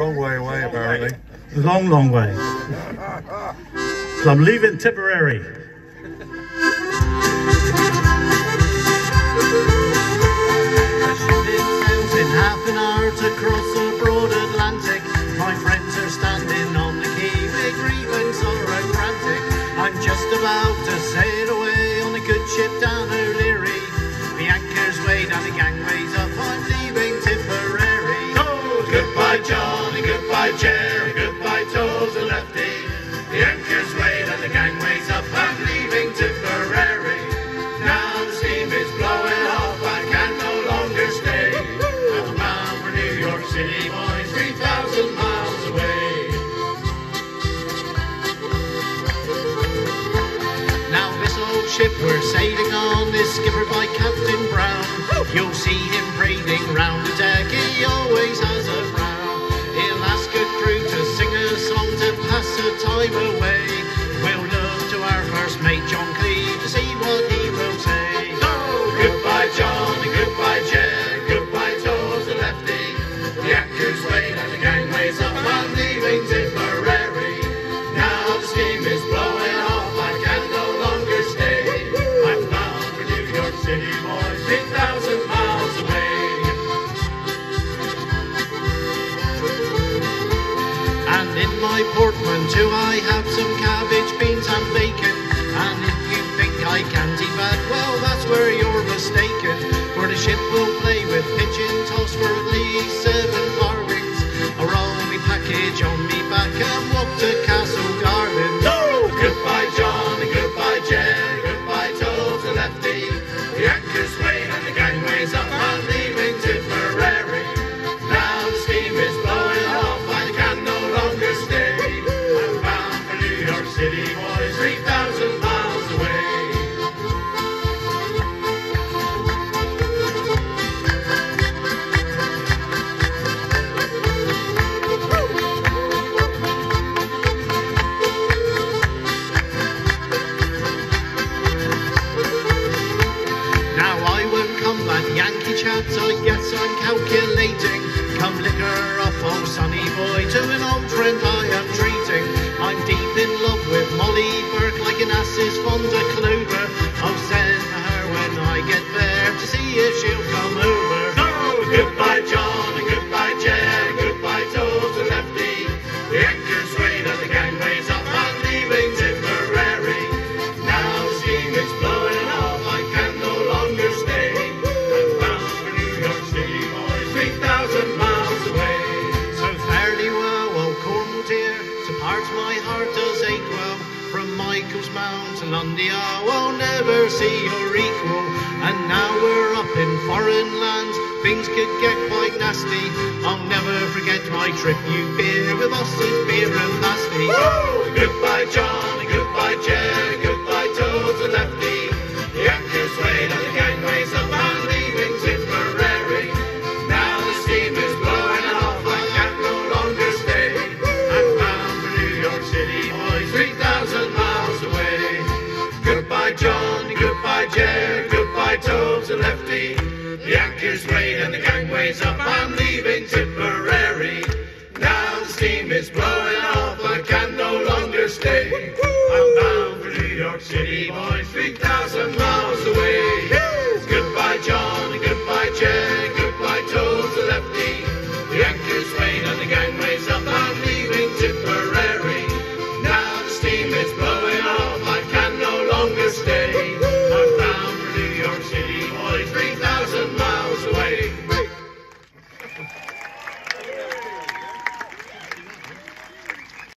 Long way away, apparently. Long, long way. so I'm leaving Tipperary. ship we're sailing on is skipper by Captain Brown. You'll see him prating round the deck. my poor chance I guess I'm calculating Come liquor off, oh sonny boy To an old friend I am treating I'm deep in love with Molly Burke Like an ass is. Jacob's Mountain on the hour will never see your equal. And now we're up in foreign lands, things could get quite nasty. I'll never forget my trip, you beer with Austin, beer and nasty. Woo! Goodbye, John, goodbye, Jenny. goodbye Jer, goodbye Tobes and Lefty. The anchor's weighed and the gangway's up on the